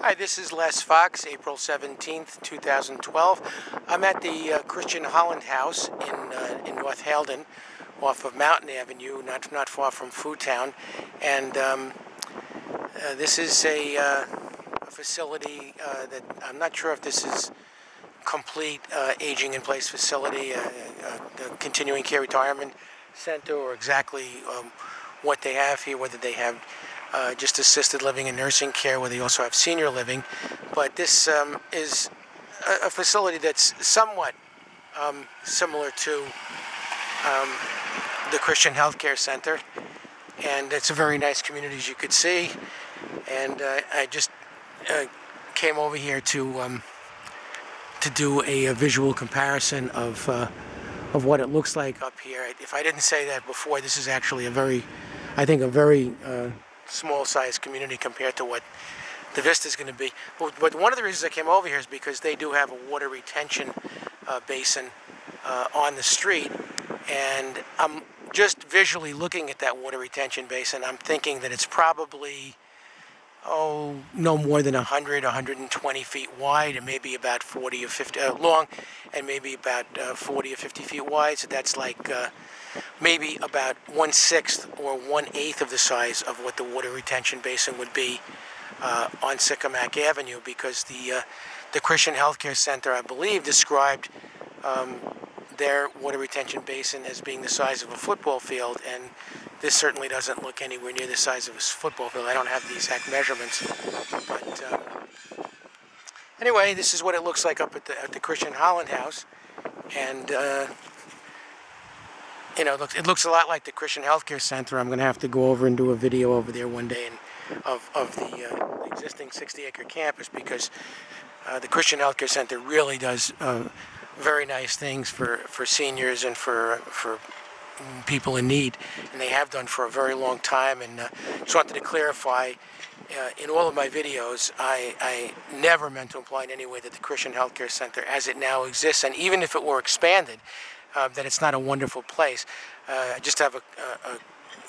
Hi, this is Les Fox, April 17th, 2012. I'm at the uh, Christian Holland House in, uh, in North Haledon, off of Mountain Avenue, not, not far from Food Town. And um, uh, this is a, uh, a facility uh, that I'm not sure if this is complete uh, aging in place facility, a continuing care retirement center, or exactly um, what they have here, whether they have uh, just assisted living and nursing care, where they also have senior living. But this um, is a, a, facility that's somewhat um, similar to um, the Christian Healthcare Center, and it's a very nice community, as you could see. And uh, I just uh, came over here to um, to do a, a, visual comparison of uh, of what it looks like up here. If I didn't say that before, this is actually a very, I think, a very uh, small-sized community compared to what the Vista is going to be. But, but, one of the reasons I came over here is because they do have a water retention uh, basin uh, on the street, and I'm just visually looking at that water retention basin. I'm thinking that it's probably oh, no more than 100, 120 feet wide, and maybe about 40 or 50 uh, long, and maybe about uh, 40 or 50 feet wide. So that's like uh, maybe about one sixth or one eighth of the size of what the water retention basin would be uh, on Sicomac Avenue, because the uh, the Christian Healthcare Center, I believe, described. Um, their water retention basin as being the size of a football field, and this certainly doesn't look anywhere near the size of a football field. I don't have the exact measurements, but um, anyway, this is what it looks like up at the, at the Christian Holland House, and uh, you know, it looks, it looks a lot like the Christian Healthcare Center. I'm going to have to go over and do a video over there one day and of, of the, uh, existing 60-acre campus because uh, the Christian Healthcare Center really does uh, very nice things for, for seniors and for, for people in need, and they have done for a very long time. And uh, just wanted to clarify, uh, in all of my videos, I, I never meant to imply in any way that the Christian Healthcare Center, as it now exists, and even if it were expanded, uh, that it's not a wonderful place. Uh, I just have a, a, a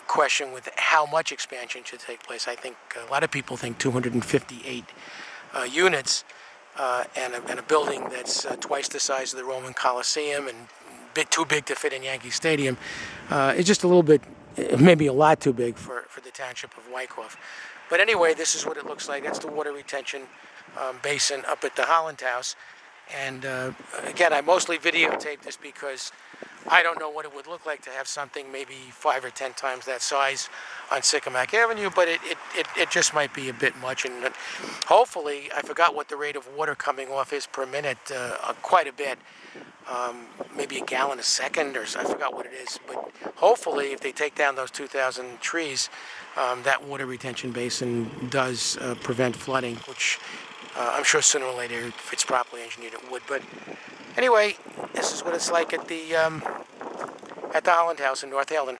question with how much expansion should take place. I think a lot of people think 258 uh, units uh, and, a, and, a, building that's uh, twice the size of the Roman Coliseum and a bit too big to fit in Yankee Stadium. Uh, it's just a little bit, maybe a lot too big for, for the township of Wyckoff. But anyway, this is what it looks like. That's the water retention um, basin up at the Holland House. And uh, again, I mostly videotape this because I don't know what it would look like to have something maybe five or ten times that size on Sicomac Avenue, but it, it, it, it, just might be a bit much. And hopefully, I forgot what the rate of water coming off is per minute, uh, quite a bit. Um, maybe a gallon a second, or I forgot what it is. But hopefully, if they take down those 2,000 trees, um, that water retention basin does uh, prevent flooding, which uh, I'm sure sooner or later, if it's properly engineered, it would. But anyway, this is what it's like at the um, at the Holland House in North Haledon.